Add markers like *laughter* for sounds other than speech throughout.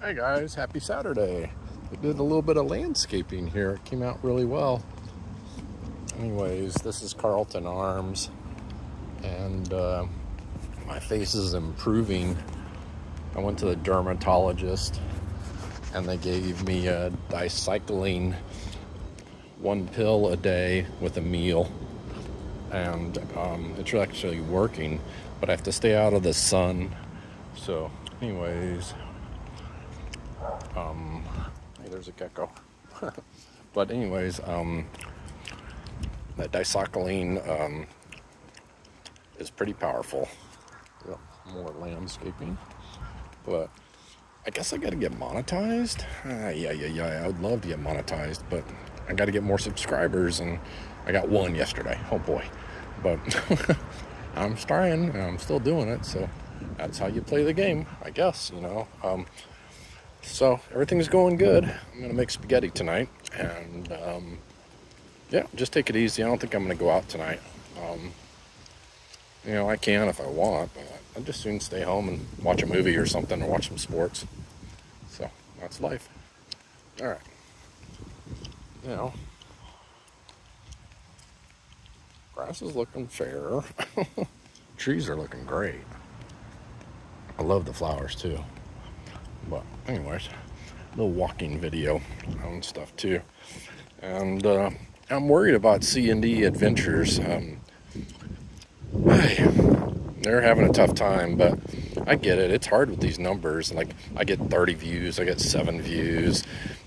Hey guys, happy Saturday. We did a little bit of landscaping here. It came out really well. Anyways, this is Carlton Arms and uh, my face is improving. I went to the dermatologist and they gave me a doxycycline one pill a day with a meal and um, it's actually working but I have to stay out of the sun so anyways um, hey, there's a gecko. *laughs* but anyways, um, that doxycycline um, is pretty powerful. Yep, more landscaping, but I guess I got to get monetized. Uh, yeah, yeah, yeah. I would love to get monetized, but I got to get more subscribers, and I got one yesterday. Oh boy, but *laughs* I'm trying. And I'm still doing it, so that's how you play the game, I guess. You know. Um, so everything's going good. I'm gonna make spaghetti tonight, and um, yeah, just take it easy. I don't think I'm gonna go out tonight. Um, you know, I can if I want, but I'd just soon stay home and watch a movie or something, or watch some sports. So that's life. All right. You know, grass is looking fair. *laughs* Trees are looking great. I love the flowers too. But anyways, little walking video and stuff too. And uh, I'm worried about C&D Adventures. Um, they're having a tough time, but I get it. It's hard with these numbers. Like I get 30 views, I get seven views.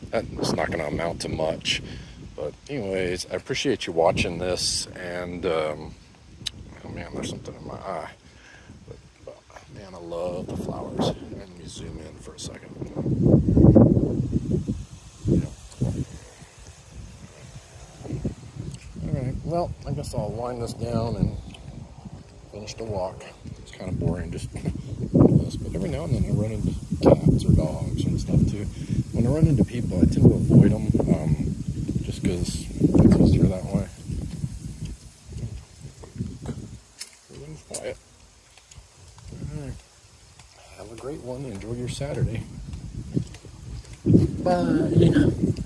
That's not going to amount to much. But anyways, I appreciate you watching this. And um, oh man, there's something in my eye. But, but man, I love the flowers. Zoom in for a second. All right. Well, I guess I'll wind this down and finish the walk. It's kind of boring just *laughs* this, but every now and then I run into cats or dogs and stuff too. When I run into people, I tend to avoid them um, just because it's easier that way. Everything's quiet. All right. Have a great one. Enjoy your Saturday. Bye.